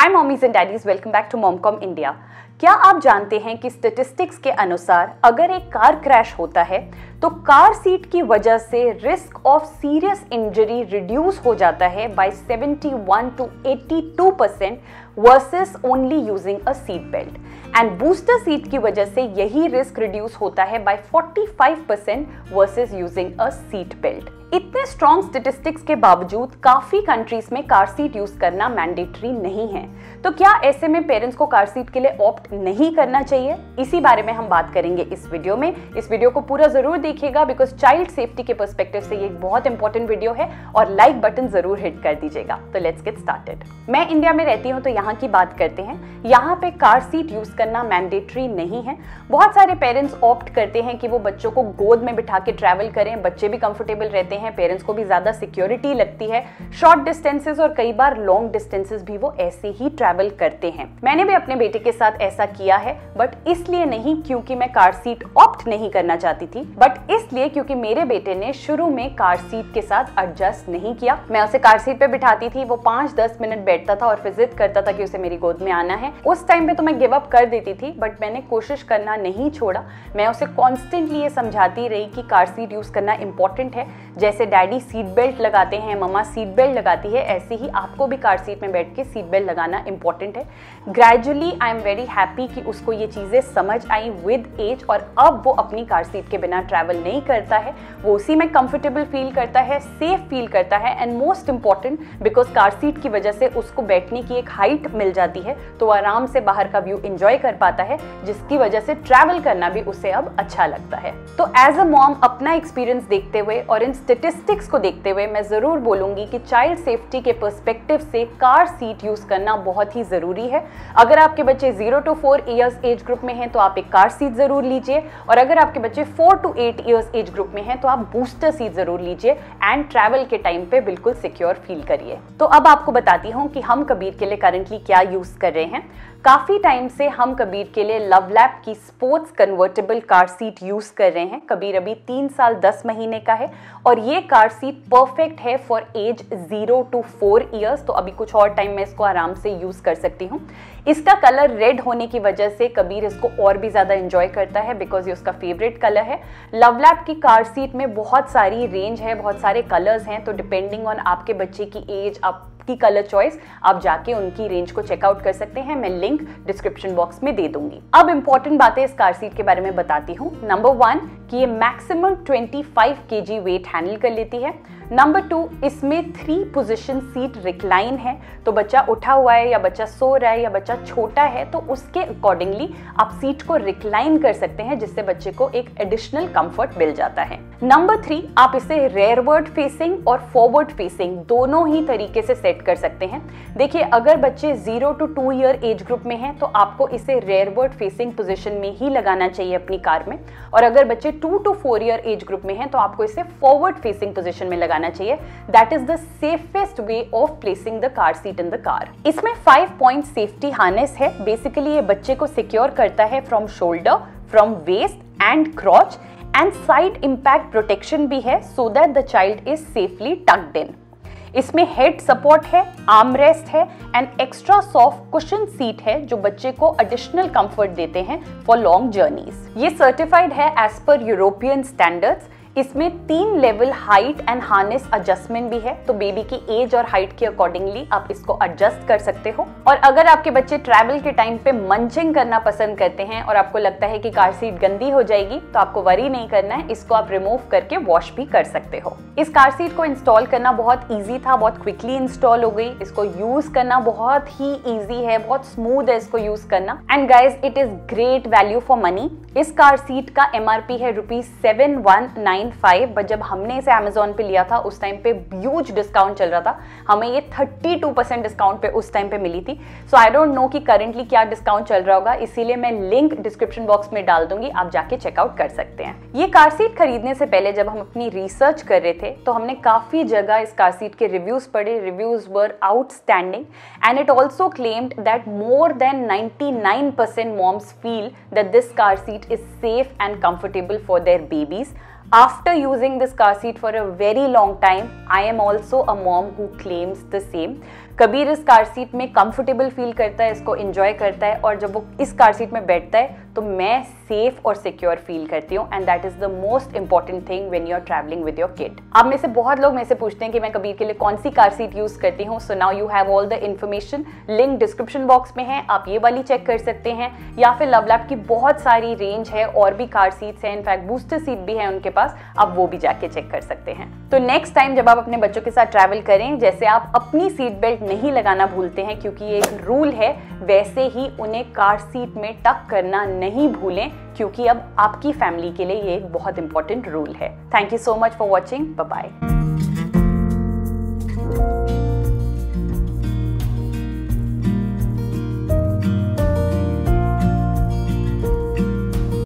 Hi mommies and daddies welcome back to MomCom India क्या आप जानते हैं कि स्टेटिस्टिक्स के अनुसार अगर एक कार क्रैश होता है तो कार सीट की वजह से risk of serious injury reduce हो जाता है by 71 to 82 percent versus only using a seat belt and booster seat की वजह से यही रिस्क रिड्यूस होता है by 45 percent versus using a seat belt इतने स्ट्रॉन्ग स्टेटिस्टिक्स के बावजूद काफ़ी कंट्रीज़ में कार सीट यूज़ करना मैंडेटरी नहीं है। तो क्या ऐसे में पेरेंट्स को कार सीट के लिए ऑप्ट नहीं करना चाहिए? इसी बारे में हम बात करेंगे इस वीडियो में। इस वीडियो को पूरा ज़रूर देखिएगा बिकॉज़ चाइल्ड सेफ्टी के परस्पेक्टिव से ये एक बहुत इंपॉर्टेंट वीडियो है और लाइक बटन ज़रूर हिट कर दीजिएगा। तो लेट्स गेट स्टार्टेड मैं इंडिया में रहती हूँ तो यहाँ की बात करते हैं। यहाँ पे कार सीट यूज़ करना मैंडेटरी नहीं है। बहुत सारे पेरेंट्स ऑप्ट करते हैं कि वो बच्चों को गोद में बिठा के ट्रैवल करें, बच्चे भी कंफर्टेबल रहते हैं। पेरेंट्स को भी ज़्यादा सिक्योरिटी लगती है। शॉर्ट डिस्टेंसेस और कई बार लॉन्ग डिस्टेंसेस भी वो ऐसे ही ट्रैवल करते हैं। मैंने भी अपने बेटे के साथ ऐसा किया है बट इसलिए नहीं क्योंकि मैं कार सीट ऑप्ट नहीं करना चाहती थी बट इसलिए क्योंकि मेरे बेटे ने शुरू में कार सीट के साथ एडजस्ट नहीं किया। मैं उसे कार सीट पे बिठाती थी, वो पाँच दस मिनट बैठता था और फिर जिद करता था कि उसे मेरी गोद में आना है। उस टाइम पे तो मैं गिव अप कर देती थी बट मैंने कोशिश करना नहीं छोड़ा। मैं उसे कॉन्स्टेंटली ये समझाती रही कि कार सीट यूज़ करना इंपॉर्टेंट है। जैसे डैडी सीट बेल्ट लगाते हैं, मम्मा सीट बेल्ट लगाती है, ऐसे ही आपको भी कार सीट में बैठ के सीट बेल्ट लगाना इंपॉर्टेंट है। Gradually I am very happy कि उसको ये चीज़ें समझ आई विद एज और अब वो अपनी कार सीट के बिना ट्रैवल नहीं करता है। वो उसी में कंफर्टेबल फील करता है सेफ़ फील करता है and most important because car seat की वजह से उसको बैठने की एक हाइट मिल जाती है तो आराम से बाहर का व्यू इंजॉय कर पाता है, जिसकी वजह से ट्रैवल करना भी उसे अब अच्छा लगता है। तो एज अ मॉम अपना एक्सपीरियंस देखते हुए और इन स्टेटिस्टिक्स को देखते हुए मैं ज़रूर बोलूँगी कि चाइल्ड सेफ्टी के पर्सपेक्टिव से कार सीट यूज़ करना बहुत ही ज़रूरी है। अगर आपके बच्चे zero to four years age group में हैं तो आप एक कार सीट ज़रूर लीजिए। और अगर आपके बच्चे four to eight years age group में हैं तो आप बूस्टर सीट ज़रूर लीजिए एंड ट्रैवल के टाइम पे बिल्कुल सिक्योर फील करिए। तो अब आपको बताती हूँ कि हम कबीर के लिए करंटली क्या यूज़ कर रहे हैं। काफ़ी टाइम से हम कबीर के लिए लव लैब की sports convertible car seat use कर रहे हैं। कबीर अभी तीन साल दस महीने का है और ये कार सीट परफेक्ट है for age zero to four years तो अभी कुछ और टाइम में इसको आराम से यूज़ कर सकती हूँ। इसका कलर रेड होने की वजह से कबीर इसको और भी ज़्यादा इंजॉय करता है बिकॉज़ ये उसका फेवरेट कलर है। लव लैब की कार सीट में बहुत सारी रेंज है, बहुत सारे कलर्स हैं तो डिपेंडिंग ऑन आपके बच्चे की एज आप की कलर चॉइस आप जाके उनकी रेंज को चेकआउट कर सकते हैं। मैं लिंक डिस्क्रिप्शन बॉक्स में दे दूँगी। अब इंपॉर्टेंट बातें इस कार सीट के बारे में बताती हूँ। नंबर वन कि ये मैक्सिमम 25 केजी वेट हैंडल कर लेती है। नंबर टू इसमें थ्री पोजिशन सीट रिक्लाइन है। तो बच्चा उठा हुआ है या बच्चा सो रहा है या बच्चा छोटा है तो उसके अकॉर्डिंगली आप सीट को रिक्लाइन कर सकते हैं, जिससे बच्चे को एक एडिशनल कंफर्ट मिल जाता है। नंबर थ्री आप इसे रेयरवर्ड फेसिंग और फॉरवर्ड फेसिंग दोनों ही तरीके से सेट कर सकते हैं। देखिए, अगर बच्चे zero to two year age group में हैं तो आपको इसे रेयरवर्ड फेसिंग पोजिशन में ही लगाना चाहिए अपनी कार में। और अगर बच्चे two to four year age group में हैं तो आपको इसे फॉरवर्ड फेसिंग पोजिशन में लगाना लगाना चाहिए। That is the safest way of placing the car seat in the car इसमें फाइव पॉइंट सेफ्टी हार्नेस है। बेसिकली ये बच्चे को सिक्योर करता है from shoulder from waist and crotch and side impact protection भी है so that the child is safely tucked in इसमें हेड सपोर्ट है आर्म रेस्ट है and extra soft cushion seat है जो बच्चे को एडिशनल कंफर्ट देते हैं फॉर लॉन्ग जर्नीज ये सर्टिफाइड है एज पर यूरोपियन स्टैंडर्ड्स इसमें तीन level height and harness adjustment भी है तो बेबी की एज और हाइट के अकॉर्डिंगली आप इसको एडजस्ट कर सकते हो। और अगर आपके बच्चे ट्रैवल के टाइम पे मंचिंग करना पसंद करते हैं और आपको लगता है कि कार सीट गंदी हो जाएगी तो आपको वरी नहीं करना है, इसको आप रिमूव करके वॉश भी कर सकते हो। इस कार सीट को इंस्टॉल करना बहुत ईजी था, बहुत क्विकली इंस्टॉल हो गई। इसको यूज़ करना बहुत ही ईजी है, बहुत स्मूथ है इसको यूज़ करना। And guys it is great value for money इस कार सीट का एमआरपी है rupees seven one nine nine five but जब हमने इसे अमेजोन पे लिया था, उस टाइम पे ह्यूज डिस्काउंट चल रहा था। हमें ये थर्टी टू परसेंट डिस्काउंट पे उस टाइम पे मिली थी। सो आई डोंट नो कि करंटली क्या डिस्काउंट चल रहा होगा। इसीलिए मैं लिंक डिस्क्रिप्शन बॉक्स में डाल दूँगी। आप जाके चेकआउट कर सकते हैं। ये कार सीट खरीदने से पहले जब हम अपनी रिसर्च कर रहे थे तो हमने काफ़ी जगह इस कार सीट के रिव्यूज़ पढ़े। Reviews were outstanding and it also claimed that more than 99% moms feel that this car seat is safe and comfortable for their babies After using this car seat for a very long time, I am also a mom who claims the same. Kabir इस car seat में comfortable feel करता है इसको enjoy करता है और जब वो इस कार सीट में बैठता है तो मैं सेफ़ और सिक्योर फील करती हूँ and that is the most important thing when you are travelling with your kid अब में से बहुत लोग मेरे से पूछते हैं कि मैं कबीर के लिए कौन सी कार सीट यूज़ करती हूँ so now you have all the information link description box में है, आप ये वाली चेक कर सकते हैं, या फिर लव लैब की बहुत सारी रेंज है, और भी कार सीट्स हैं इनफैक्ट बूस्टर सीट भी है उनके पास, आप वो भी जाके चेक कर सकते हैं. तो नेक्स्ट टाइम जब आप अपने बच्चों के साथ ट्रैवल करें, जैसे आप अपनी सीट बेल्ट नहीं लगाना भूलते हैं, क्योंकि ये एक रूल है, वैसे ही उन्हें कार सीट में टक करना नहीं भूलें क्योंकि अब आपकी फैमिली के लिए ये एक बहुत इंपॉर्टेंट रूल है. Thank you so much for watching bye